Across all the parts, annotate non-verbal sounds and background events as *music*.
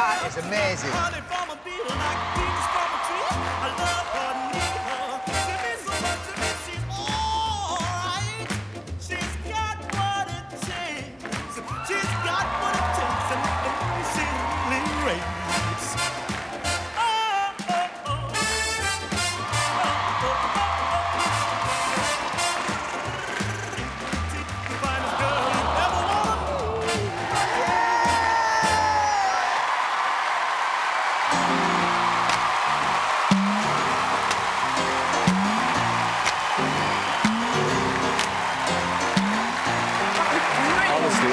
That is amazing.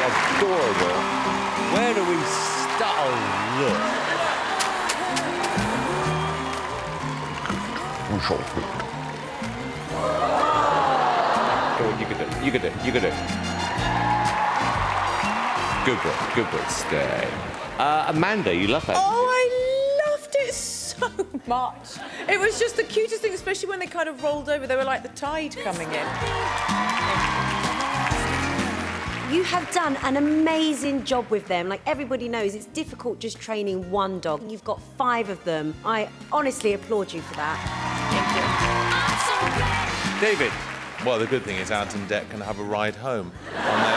Adorable. Where do we start? Oh, look. Go on, you can do it. You can do it. You can do it. Good boy. Good boy. Stay. Uh, Amanda, you love that. Oh, I loved it so *laughs* much. It was just the cutest thing, especially when they kind of rolled over. They were like the tide coming in. You have done an amazing job with them. Like everybody knows, it's difficult just training one dog. You've got five of them. I honestly applaud you for that. Thank you. David. Well, the good thing is Ant and Dec can have a ride home on their backs.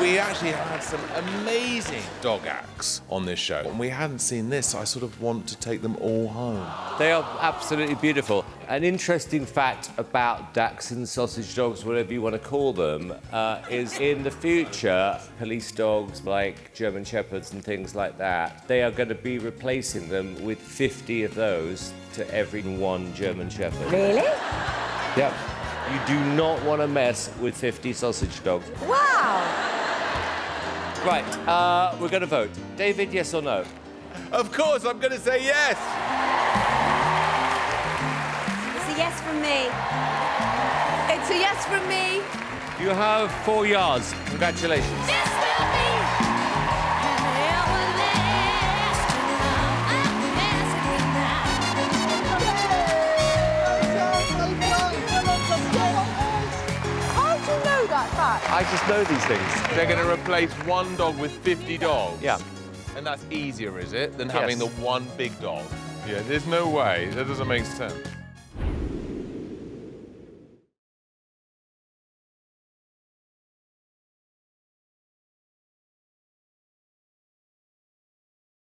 We actually had some amazing dog acts on this show, and we hadn't seen this. So I sort of want to take them all home. They are absolutely beautiful. An interesting fact about Dachshund sausage dogs, whatever you want to call them, uh, is in the future, police dogs like German Shepherds and things like that, they are going to be replacing them with 50 of those to every one German Shepherd. Really? Yep. You do not want to mess with 50 sausage dogs. Wow. Right, uh, we're going to vote. David, yes or no? Of course, I'm going to say yes. It's a yes from me. It's a yes from me. You have four yards. Congratulations. How do you that fact? I just know these things. They're going to replace one dog with 50 dogs. Yeah. And that's easier, is it, than Yes. having the one big dog? Yeah, there's no way. That doesn't make sense.